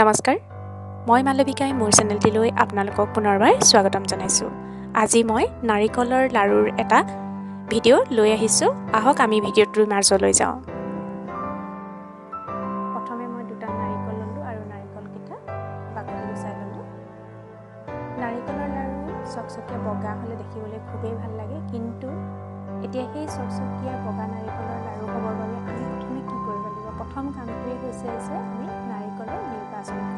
নমস্কাৰ মই মালবিকাই মোৰ চেনেলটিলৈ আপোনালোকক পুনৰবাৰ স্বাগতম জনাইছোঁ। আজি মই নাৰিকলৰ লাড়ুৰ এটা ভিডিঅ' লৈ আহিছোঁ। আহক আমি ভিডিঅ'টোৰ মাজলৈ যাওঁ। প্ৰথমে মই দুটা নাৰিকল ল'লোঁ আৰু নাৰিকলকেইটা বাকলি গুচাই ল'লোঁ। নাৰিকলৰ লাড়ু চকচকীয়া বগা হ'লে দেখিবলৈ খুবেই ভাল লাগে কিন্তু এতিয়া সেই চকচকীয়া বগা নাৰিকলৰ লাড়ু হ'বৰ বাবে আমি প্ৰথমে কি কৰিব লাগিব? প্ৰথম কামটোৱেই হৈছে যে আমি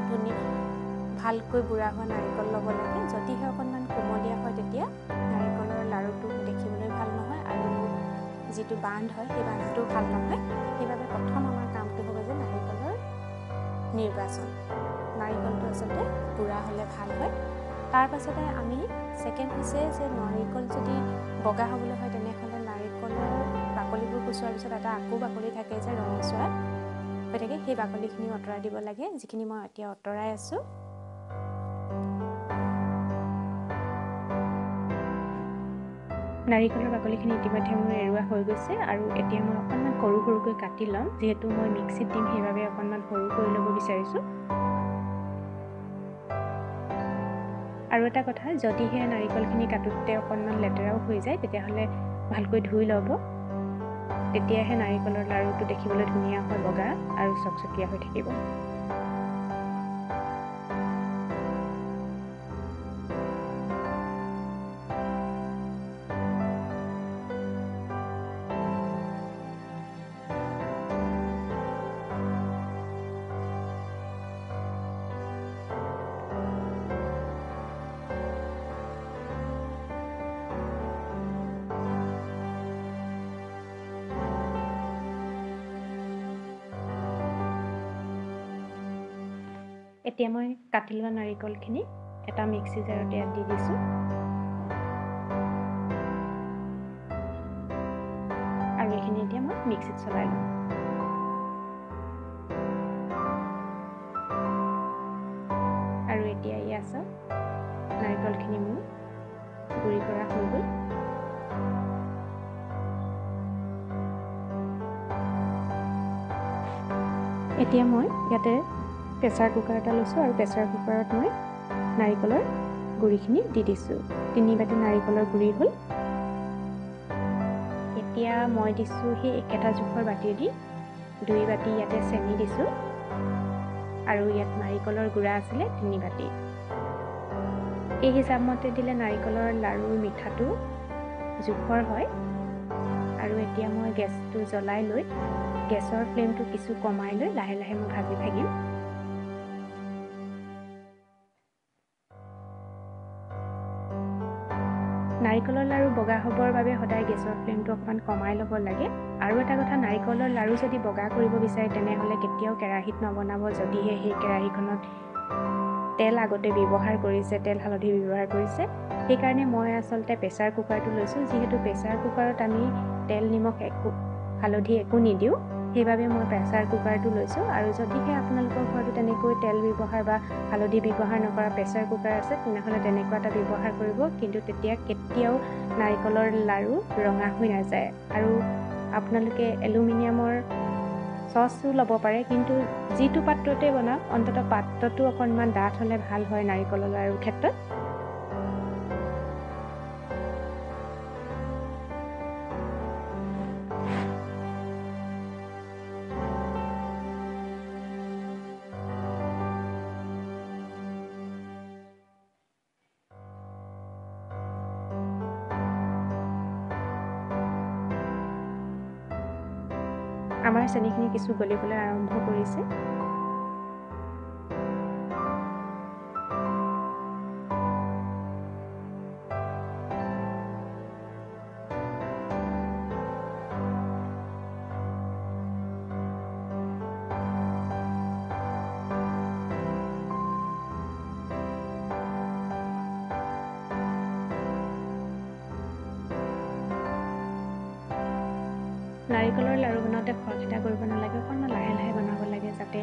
ধুনীয়া ভালকৈ বুঢ়া হোৱা নাৰিকল ল'ব লাগে। যদিহে অকণমান কোমলীয়া হয় তেতিয়া নাৰিকলৰ লাড়ুটো দেখিবলৈ ভাল নহয় আৰু যিটো বান্ধ হয় সেই বান্ধটো ভাল নহয়। সেইবাবে প্ৰথম আমাৰ কামটো হ'ব যে নাৰিকলৰ নিৰ্বাচন। নাৰিকলটো আচলতে বুঢ়া হ'লে ভাল হয়। তাৰ পাছতে আমি ছেকেণ্ড হৈছে যে নাৰিকল যদি বগা হ'বলৈ হয় তেনেহ'লে নাৰিকলৰ বাকলিবোৰ গুচোৱাৰ পিছত এটা আকৌ বাকলি থাকে যে ৰঙচুৱা। হৈ থাকে সেই বাকলিখিনি আঁতৰাই দিব লাগে যিখিনি মই এতিয়া আঁতৰাই আছোঁ। নাৰিকলৰ বাকলিখিনি ইতিমধ্যে মোৰ এৰুৱা হৈ গৈছে আৰু এতিয়া মই অকণমান সৰু সৰুকৈ কাটি ল'ম যিহেতু মই মিক্সিত দিম সেইবাবে অকণমান সৰু কৰি ল'ব বিচাৰিছোঁ। আৰু এটা কথা যদিহে নাৰিকলখিনি কাটোতে অকণমান লেতেৰাও হৈ যায় তেতিয়াহ'লে ভালকৈ ধুই ল'ব। তেতিয়াহে নাৰিকলৰ লাড়ুটো দেখিবলৈ ধুনীয়া হয় বগা আৰু চকচকীয়া হৈ থাকিব। এতিয়া মই কাটি লোৱা নাৰিকলখিনি এটা মিক্সি জাৰত ইয়াত দি দিছোঁ। আৰু এইখিনি এতিয়া মই মিক্সিত চলাই ল'ম। আৰু এতিয়া ইয়াত চাওক নাৰিকলখিনি মোৰ গুড়ি কৰা হৈ গ'ল। এতিয়া মই ইয়াতে প্ৰেছাৰ কুকাৰ এটা লৈছোঁ আৰু প্ৰেছাৰ কুকাৰত মই নাৰিকলৰ গুড়িখিনি দি দিছোঁ। তিনি বাতি নাৰিকলৰ গুড়ি হ'ল। এতিয়া মই দিছোঁ সেই একেটা জোখৰ বাতি দি। দুই বাতি ইয়াতে চেনি দিছোঁ। আৰু ইয়াত নাৰিকলৰ গুড়া আছিলে তিনি বাতি। এই হিচাপমতে দিলে নাৰিকলৰ লাড়ুৰ মিঠাটো জোখৰ হয়। আৰু এতিয়া মই গেছটো জ্বলাই লৈ গেছৰ ফ্লেমটো কিছু কমাই লৈ লাহে লাহে মই ভাজি থাকিম নাৰিকলৰ লাড়ু বগা হ'বৰ বাবে সদায় গেছৰ ফ্লেমটো অকণমান কমাই ল'ব লাগে। আৰু এটা কথা নাৰিকলৰ লাড়ু যদি বগা কৰিব বিচাৰে তেনেহ'লে কেতিয়াও কেৰাহীত নবনাব। যদিহে সেই কেৰাহীখনত তেল আগতে ব্যৱহাৰ কৰিছে তেল হালধি ব্যৱহাৰ কৰিছে সেইকাৰণে মই আচলতে প্ৰেছাৰ কুকাৰটো লৈছোঁ। যিহেতু প্ৰেছাৰ কুকাৰত আমি তেল নিমখ একো হালধি একো নিদিওঁ। সেইবাবে মই প্ৰেছাৰ কুকাৰটো লৈছোঁ। আৰু যদিহে আপোনালোকৰ ঘৰতো তেনেকৈ তেল ব্যৱহাৰ বা হালধি ব্যৱহাৰ নকৰা প্ৰেছাৰ কুকাৰ আছে তেনেহ'লে তেনেকুৱা এটা ব্যৱহাৰ কৰিব। কিন্তু তেতিয়া কেতিয়াও নাৰিকলৰ লাড়ু ৰঙা হৈ নাযায়। আৰু আপোনালোকে এলুমিনিয়ামৰ চচো ল'ব পাৰে কিন্তু যিটো পাত্ৰতে বনাওক অন্ততঃ পাত্ৰটো অকণমান ডাঠ হ'লে ভাল হয় নাৰিকলৰ লাড়ুৰ ক্ষেত্ৰত। চেনিখিনি কিছু গলিবলৈ আৰম্ভ কৰিছে। নাৰিকলৰ লাড়ু বনাওঁতে খৰখেদা কৰিব নালাগে অকণমান লাহে লাহে বনাব লাগে যাতে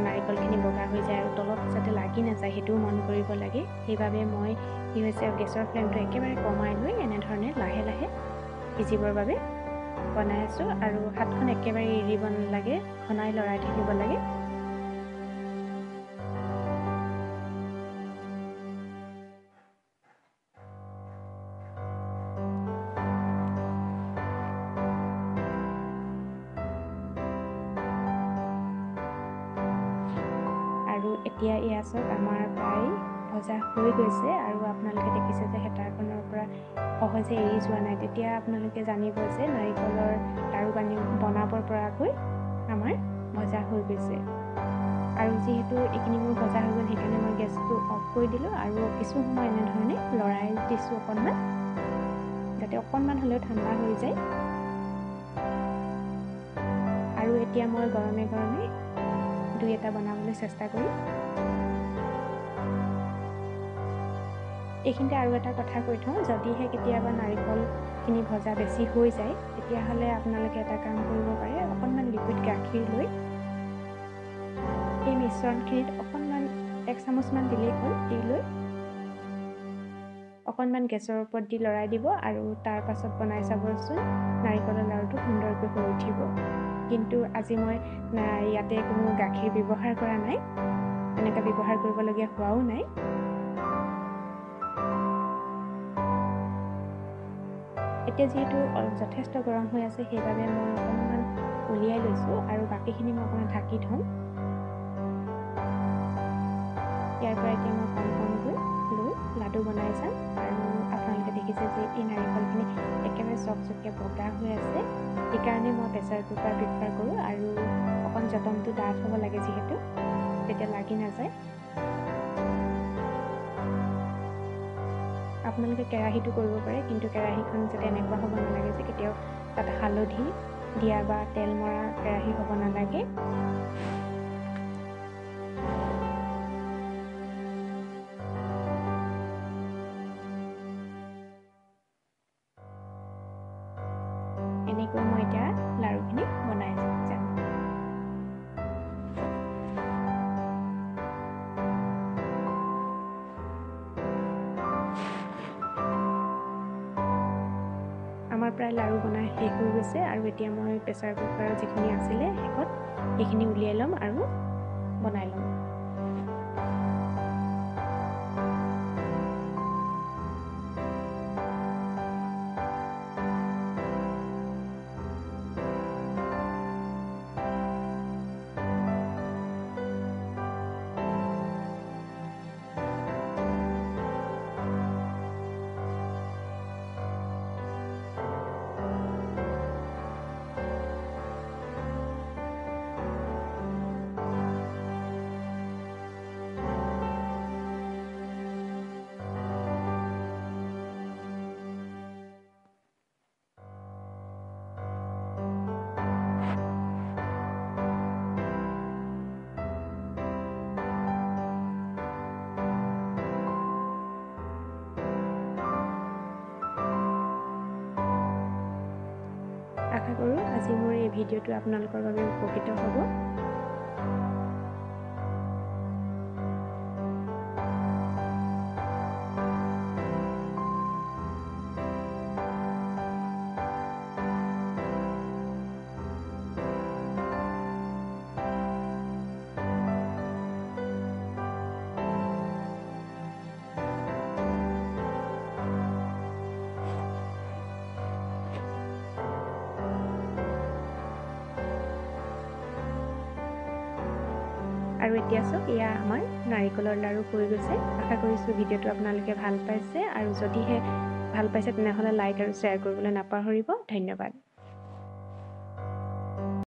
নাৰিকলখিনি বগা হৈ যায় আৰু তলত যাতে লাগি নাযায় সেইটোও মন কৰিব লাগে। সেইবাবে মই কি হৈছে গেছৰ ফ্লেমটো একেবাৰে কমাই লৈ এনেধৰণে লাহে লাহে সিজিবৰ বাবে বনাই আছোঁ আৰু হাতখন একেবাৰে এৰিব নালাগে ঘনাই লৰাই থাকিব লাগে। এতিয়া এয়া চাওক আমাৰ প্ৰায় ভজা হৈ গৈছে আৰু আপোনালোকে দেখিছে যে হেতাখনৰ পৰা সহজে এৰি যোৱা নাই। তেতিয়া আপোনালোকে জানিব যে নাৰিকলৰ লাড়ু পানী বনাবৰ পৰাকৈ আমাৰ ভজা হৈ গৈছে। আৰু যিহেতু এইখিনি মোৰ ভজা হৈ গ'ল সেইকাৰণে মই গেছটো অফ কৰি দিলোঁ আৰু কিছু সময় এনেধৰণে লৰাই দিছোঁ অকণমান যাতে অকণমান হ'লেও ঠাণ্ডা হৈ যায়। আৰু এতিয়া মই গৰমে গৰমে দুই এটা বনাবলৈ চেষ্টা কৰিম। এইখিনিতে আৰু এটা কথা কৈ থওঁ যদিহে কেতিয়াবা নাৰিকলখিনি ভজা বেছি হৈ যায় তেতিয়াহ'লে আপোনালোকে এটা কাম কৰিব পাৰে অকণমান লিকুইড গাখীৰ লৈ। এই মিশ্ৰণখিনিত অকণমান এক চামুচমান দিলেই হ'ল দি লৈ অকণমান গেছৰ ওপৰত দি লৰাই দিব আৰু তাৰ পাছত বনাই চাবচোন নাৰিকলৰ লাড়ুটো সুন্দৰকৈ হৈ উঠিব। কিন্তু আজি মই ইয়াতে কোনো গাখীৰ ব্যৱহাৰ কৰা নাই। এনেকৈ ব্যৱহাৰ কৰিবলগীয়া হোৱাও নাই। এতিয়া যিহেতু যথেষ্ট গৰম হৈ আছে সেইবাবে মই অকণমান উলিয়াই লৈছোঁ আৰু বাকীখিনি মই অকণমান ঢাকি থ'ম। ইয়াৰ পৰা এতিয়া মই কম কমকৈ লৈ লাডু বনাই যাম আৰু আপোনালোকে দেখিছে যে এই নাৰিকলখিনি চকচকীয়া বগা হৈ আছে। সেইকাৰণে মই প্ৰেছাৰ কুকাৰ প্ৰিফাৰ কৰোঁ আৰু অকণ যতনটো ডাঠ হ'ব লাগে যিহেতু তেতিয়া লাগি নাযায়। আপোনালোকে কেৰাহীটো কৰিব পাৰে কিন্তু কেৰাহীখন যাতে এনেকুৱা হ'ব নালাগে যে কেতিয়াও তাত হালধি দিয়া বা তেল মৰা কেৰাহী হ'ব নালাগে। প্ৰায় লাড়ু বনাই শেষ হৈ গৈছে আৰু এতিয়া মই প্ৰেছাৰ কুকাৰৰ যিখিনি আছিলে শেষত সেইখিনি উলিয়াই ল'ম আৰু বনাই ল'ম। আশা কৰোঁ আজি মোৰ এই ভিডিঅ'টো আপোনালোকৰ বাবে উপকৃত হ'ব। আৰু এতিয়া চাওক এয়া আমাৰ নাৰিকলৰ লাড়ু হৈ গৈছে। আশা কৰিছোঁ ভিডিঅ'টো আপোনালোকে ভাল পাইছে আৰু যদিহে ভাল পাইছে তেনেহ'লে লাইক আৰু শ্বেয়াৰ কৰিবলৈ নাপাহৰিব। ধন্যবাদ।